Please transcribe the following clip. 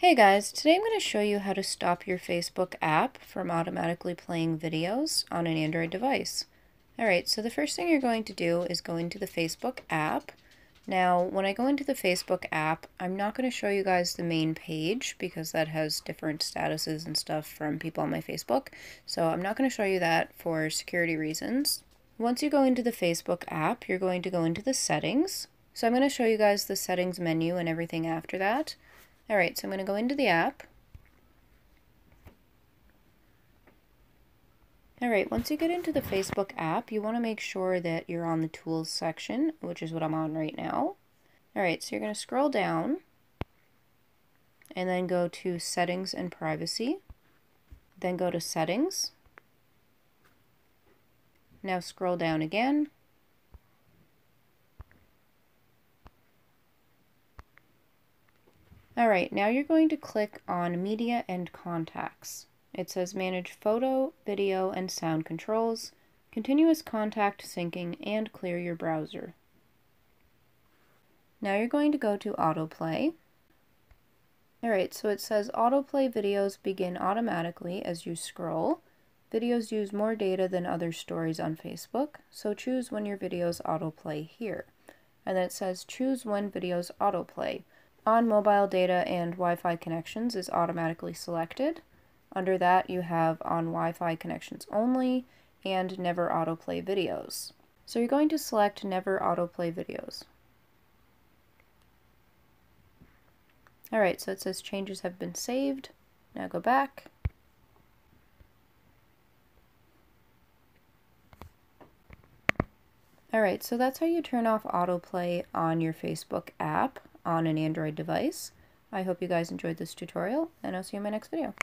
Hey guys, today I'm going to show you how to stop your Facebook app from automatically playing videos on an Android device. Alright, so the first thing you're going to do is go into the Facebook app. Now, when I go into the Facebook app, I'm not going to show you guys the main page because that has different statuses and stuff from people on my Facebook. So I'm not going to show you that for security reasons. Once you go into the Facebook app, you're going to go into the settings. So I'm going to show you guys the settings menu and everything after that. Alright, so I'm going to go into the app. Alright, once you get into the Facebook app, you want to make sure that you're on the Tools section, which is what I'm on right now. Alright, so you're going to scroll down and then go to Settings and Privacy. Then go to Settings. Now scroll down again Alright, now you're going to click on Media and Contacts. It says Manage Photo, Video, and Sound Controls, Continuous Contact Syncing, and Clear your browser. Now you're going to go to Autoplay. Alright, so it says Autoplay videos begin automatically as you scroll. Videos use more data than other stories on Facebook, so choose when your videos autoplay here. And then it says choose when videos autoplay on mobile data and Wi-Fi connections is automatically selected. Under that you have on Wi-Fi connections only and never autoplay videos. So you're going to select never autoplay videos. Alright, so it says changes have been saved. Now go back. Alright, so that's how you turn off autoplay on your Facebook app on an Android device. I hope you guys enjoyed this tutorial, and I'll see you in my next video.